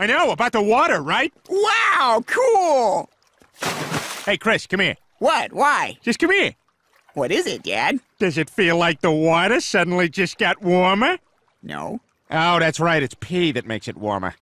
I know, about the water, right? Wow, cool! Hey, Chris, come here. What? Why? Just come here. What is it, Dad? Does it feel like the water suddenly just got warmer? No. Oh, that's right. It's pee that makes it warmer.